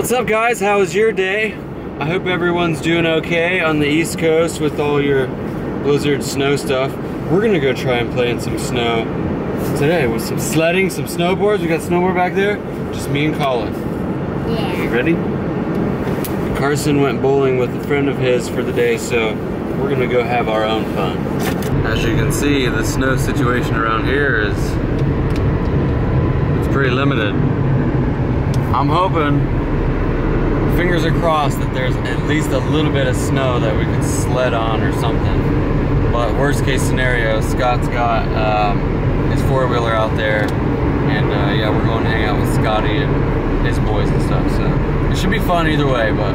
What's up guys? How was your day? I hope everyone's doing okay on the East Coast with all your blizzard snow stuff. We're gonna go try and play in some snow today with some sledding, some snowboards. We got snowboard back there. Just me and Colin. Yeah. Ready? Carson went bowling with a friend of his for the day, so we're gonna go have our own fun. As you can see, the snow situation around here is it's pretty limited. I'm hoping, fingers are crossed, that there's at least a little bit of snow that we could sled on or something. But worst case scenario, Scott's got um, his four wheeler out there, and uh, yeah, we're going to hang out with Scotty and his boys and stuff. So it should be fun either way, but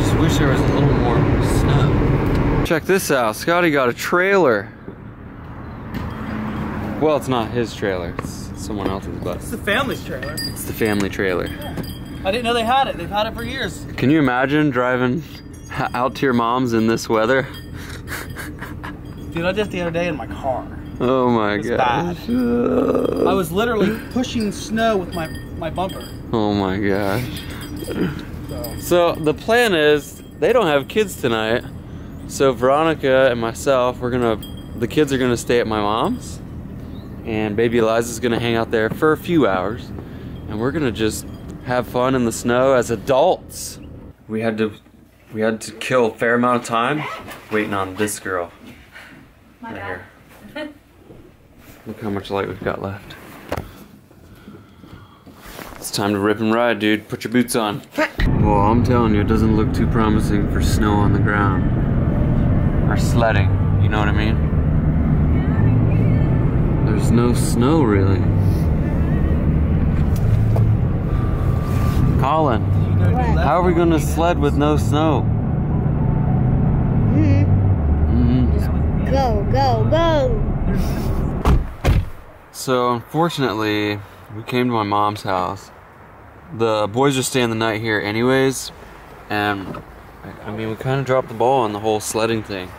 just wish there was a little more snow. Check this out. Scotty got a trailer. Well, it's not his trailer. It's someone else's, but It's the family's trailer. it's the family trailer. I didn't know they had it. They've had it for years. Can you imagine driving out to your mom's in this weather? Dude, I did it the other day in my car. Oh my god. I was literally pushing snow with my, my bumper. Oh my gosh. So. So the plan is they don't have kids tonight. So Veronica and myself, we're gonna the kids are gonna stay at my mom's and baby Eliza's gonna hang out there for a few hours and we're gonna just have fun in the snow as adults. We had to we had to kill a fair amount of time waiting on this girl. right here. Look how much light we've got left. It's time to rip and ride, dude. Put your boots on. Well, I'm telling you, it doesn't look too promising for snow on the ground. Or sledding, you know what I mean? There's no snow, really. Colin, You know, What? do that how are we gonna sled with no snow? Mm hmm mm hmm Go, go, go. So, unfortunately, we came to my mom's house. The boys are staying the night here, anyways, and I- I mean, we kind of dropped the ball on the whole sledding thing.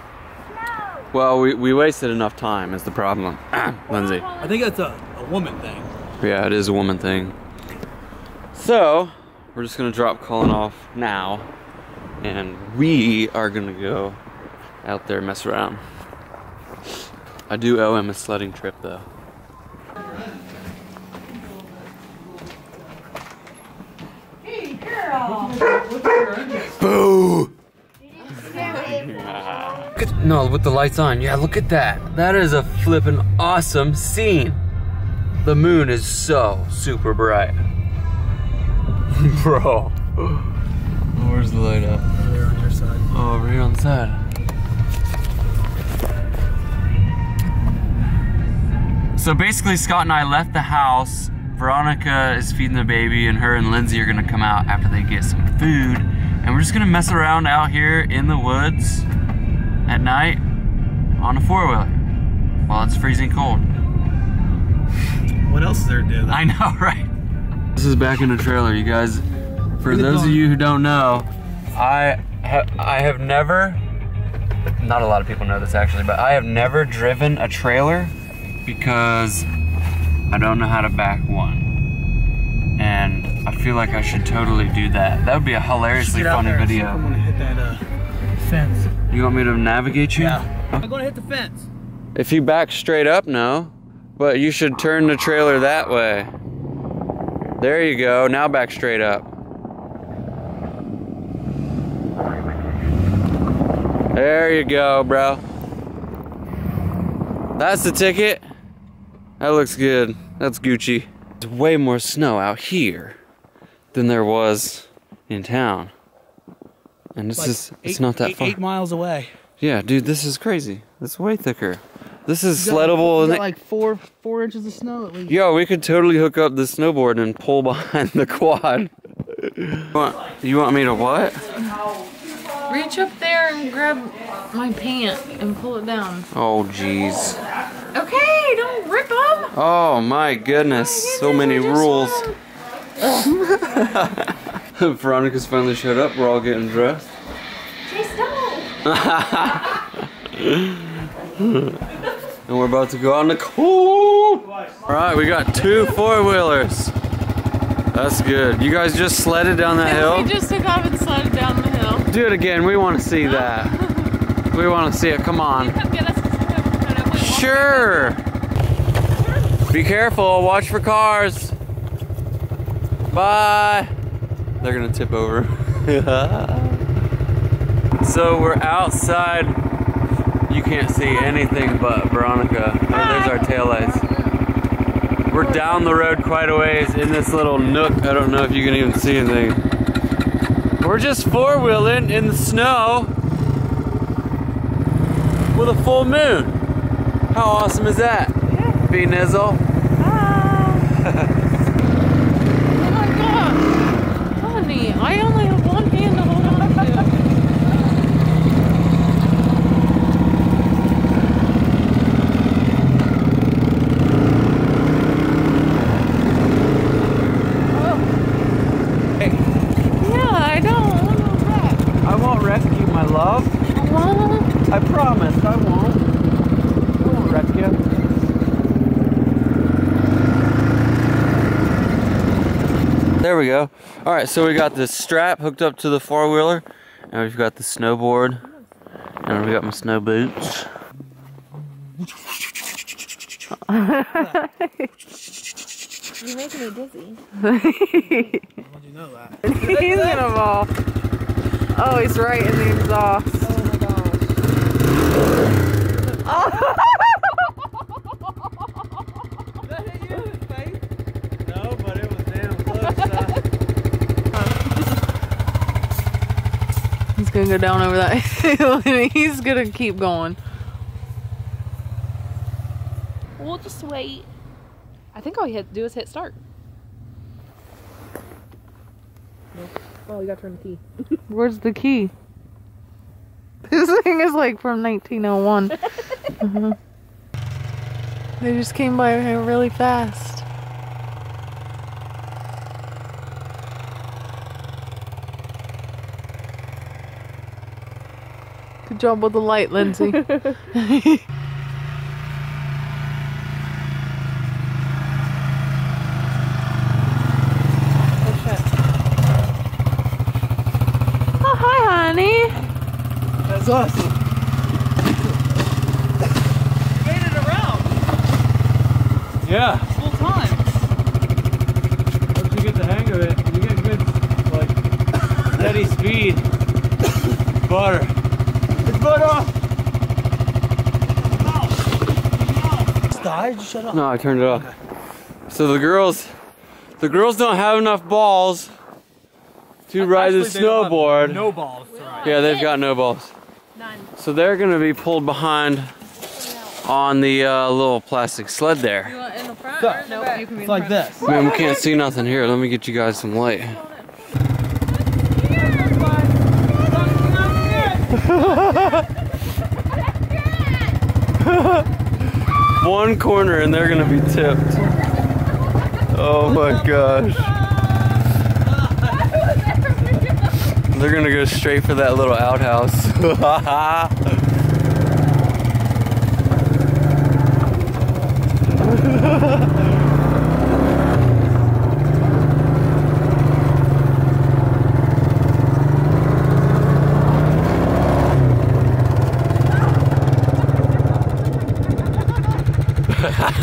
Well, we, we wasted enough time, is the problem. Lindsay. I think that's a, a woman thing. Yeah, it is a woman thing. So, we're just gonna drop Colin off now, and we are gonna go out there mess around. I do owe him a sledding trip though. Boo! Look at- no, with the lights on. Yeah, look at that. That is a flippin' awesome scene. The moon is so super bright. Bro. Where's the light at? There on your side. Oh, over here on the side. So basically, Scott and I left the house. Veronica is feeding the baby, and her and Lindsay are gonna come out after they get some food. And we're just gonna mess around out here in the woods at night on a four wheeler while it's freezing cold. What else is there to do? I know, right? This is back in the trailer, you guys. For those of you who don't know, I ha- I have never. Not a lot of people know this actually, but I have never driven a trailer because I don't know how to back one, and I feel like I should totally do that. That would be a hilariously funny video. I'm gonna hit that uh, fence. You want me to navigate you? Yeah. I'm gonna hit the fence. If you back straight up, no. But you should turn the trailer that way. There you go. Now back straight up. There you go, bro. That's the ticket. That looks good. That's Gucci. There's way more snow out here than there was in town. And this Like is it's not that eight- far. Eight miles away. Yeah, dude, this is crazy. It's way thicker. This is You got- sleddable. got like four four inches of snow at least. Yo, we could totally hook up the snowboard and pull behind the quad. What? You want me to what? Reach up there and grab my pant and pull it down. Oh, jeez. Okay, don't rip them. Oh my goodness, so many rules. Veronica's finally showed up. We're all getting dressed. And we're about to go on the cool. All right, we got two four wheelers. That's good. You guys just sledded down that hill? We just took off and slid down the hill. Do it again. We want to see that. We want to see it. Come on. Come get us. Kind of like Sure. Be careful. Watch for cars. Bye. They're gonna tip over. so we're outside. You can't see anything but Veronica. Oh, there's our taillights. We're down the road quite a ways in this little nook. I don't know if you can even see anything. We're just four wheeling in the snow with a full moon. How awesome is that? B Nizzle. Oh my god. Honey, I only have one hand to hold on to. Hey, Yeah, I don't want to wreck. I won't rescue my love. Well, I promise I won't. I won't rescue. There we go. All right, so we got this strap hooked up to the four wheeler, and we've got the snowboard, and we got my snow boots. You're making me dizzy. you know that. he's gonna fall. Oh, he's right in the exhaust. Oh my gosh. No, but it was damn close. He's gonna go down over that hill and he's gonna keep going. We'll just wait. I think all you had to do is hit start. Oh, you gotta turn the key. Where's the key? This thing is like from 1901. Mhm. They just came by here really fast. Good job with the light, Lindsay. Oh, oh, hi, honey. That's awesome. Made it around Yeah, full time. once you get the hang of it, you get good, like, steady speed. Butter. It's butter! Shut up. No, I turned it off. So the girls, the girls don't have enough balls to ride the Actually, they snowboard. No balls to. Yeah, they've got no balls. None. So they're gonna be pulled behind on the uh, little plastic sled there. in the front So- or in the back? It's like this. Man, we can't see nothing here. Let me get you guys some light. One corner and they're gonna be tipped. Oh my gosh. They're gonna go straight for that little outhouse.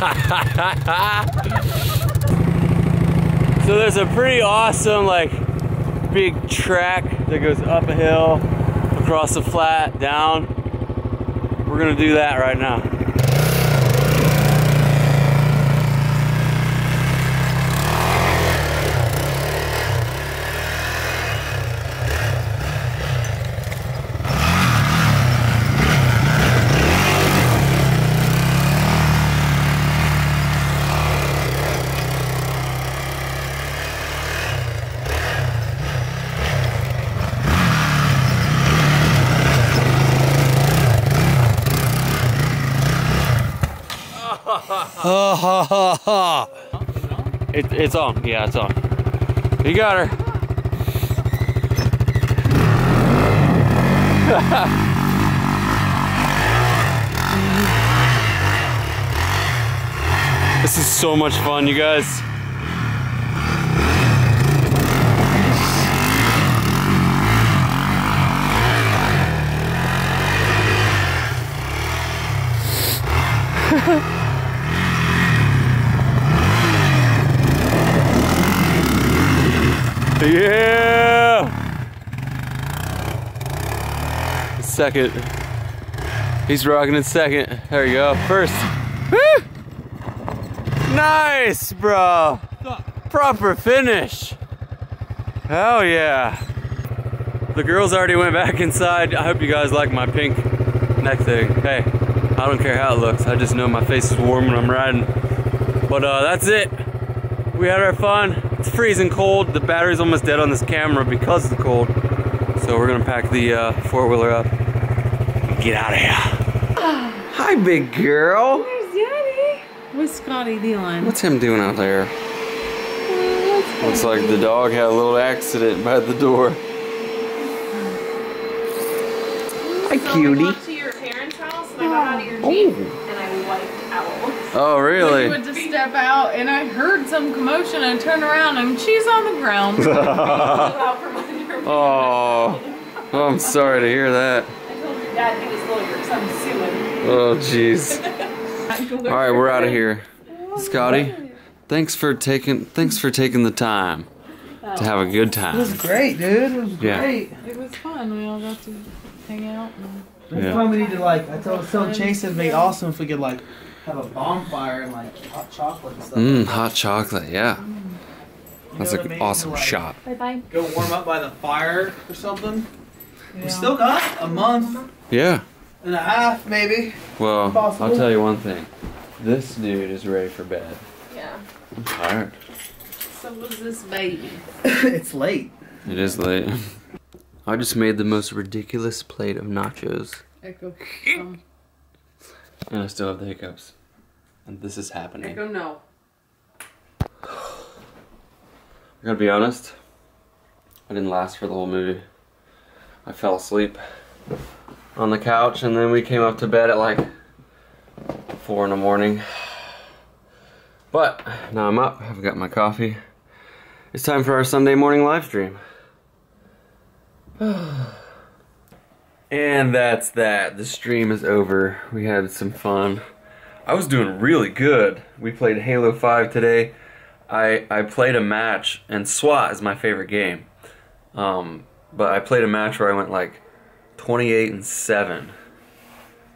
So there's a pretty awesome like big track that goes up a hill, across a flat, down. We're gonna do that right now. It, it's on. Yeah, it's on. You got her. this is so much fun, you guys. Yeah! Second. He's rocking in second. There you go. First. Woo! Nice, bro. Proper finish. Hell yeah. The girls already went back inside. I hope you guys like my pink neck thing. Hey, I don't care how it looks. I just know my face is warm when I'm riding. But uh, that's it. We had our fun. It's freezing cold. The battery's almost dead on this camera because of the cold. So we're gonna pack the uh, four wheeler up and get out of here. Hi, big girl. There's Daddy. What's Scotty doing? What's him doing out there? Looks like the dog had a little accident by the door. Hi, cutie. went to your parents' house and I got out of your Jeep and I wiped. Oh, We really? went to step out and I heard some commotion and turned around and she's on the ground. out from under me. Oh, oh, I'm sorry to hear that. I told your dad he was lawyers. I'm suing. Oh, jeez. All right, we're out of here. Scotty, thanks for taking thanks for taking the time to have a good oh. time. It was great, dude. It was Yeah. great. It was fun. We all got to hang out. And Next Yeah. time we need to like, I told, told Chase it'd be awesome if we could like have a bonfire and like hot chocolate and stuff. Mmm, hot chocolate. Yeah, mm. You that's know what I an mean? awesome To, like, shot. Bye bye. Go warm up by the fire or something. Yeah. We still got a month Yeah. and a half, maybe. Well, I'll tell you one thing. This dude is ready for bed. Yeah. I'm tired. So was this baby. it's late. It is late. I just made the most ridiculous plate of nachos, Echo. Um, and I still have the hiccups. And this is happening. Echo, no. I gotta be honest. I didn't last for the whole movie. I fell asleep on the couch, and then we came up to bed at like four in the morning. But now I'm up. I've got my coffee. It's time for our Sunday morning live stream. and that's that. The stream is over. We had some fun. I was doing really good. We played Halo 5 today. I I played a match, and SWAT is my favorite game. Um, but I played a match where I went like 28 and 7. That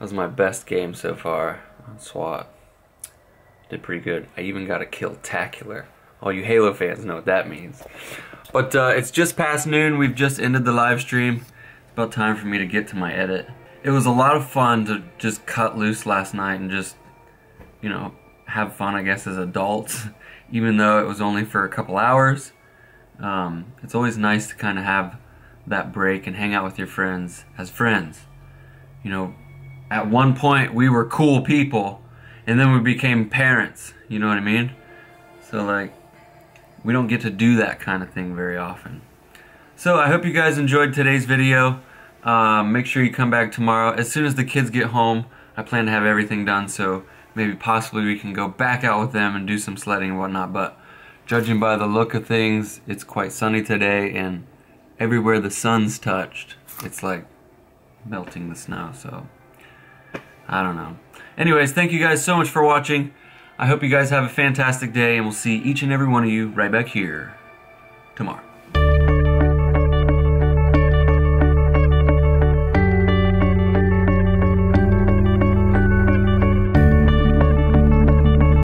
was my best game so far on SWAT. Did pretty good. I even got a killtacular. All you Halo fans know what that means. But uh, it's just past noon. We've just ended the live stream. It's about time for me to get to my edit. It was a lot of fun to just cut loose last night and just, you know, have fun, I guess, as adults, even though it was only for a couple hours. Um, it's always nice to kind of have that break and hang out with your friends as friends. You know, at one point we were cool people, and then we became parents. You know what I mean? So, like, we don't get to do that kind of thing very often. So, I hope you guys enjoyed today's video. Um, make sure you come back tomorrow. As soon as the kids get home, I plan to have everything done, so maybe possibly we can go back out with them and do some sledding and whatnot. But judging by the look of things, it's quite sunny today, and everywhere the sun's touched, it's like melting the snow, so I don't know. Anyways, thank you guys so much for watching. I hope you guys have a fantastic day, and we'll see each and every one of you right back here tomorrow.